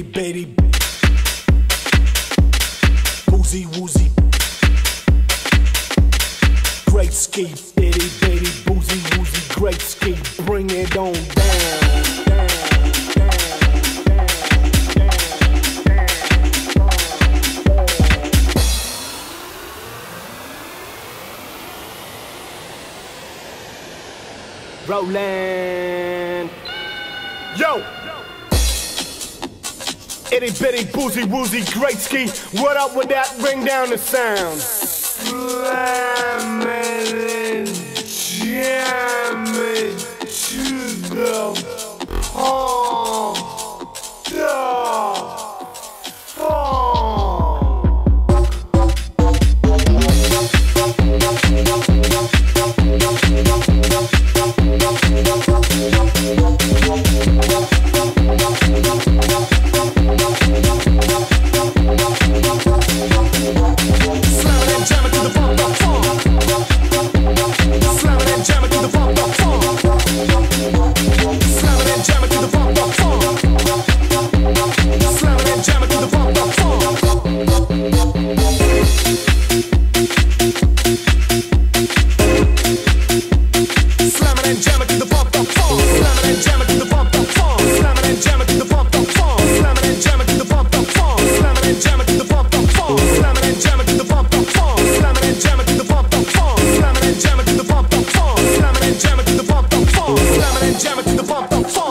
Baby, bitty, boozy woozy, Greatski, itty bitty, boozy woozy, Greatski, bring it on down. Rolling. Yo! Itty bitty boozy woozy Greatski. What up with that? Bring down the sound. Bump, bump, bump.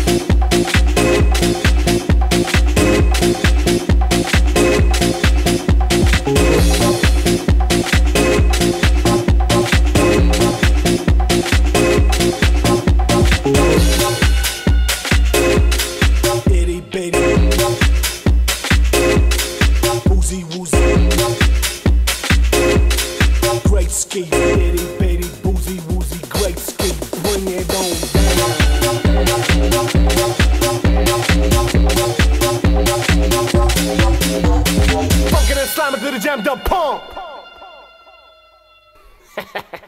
Jam the pump.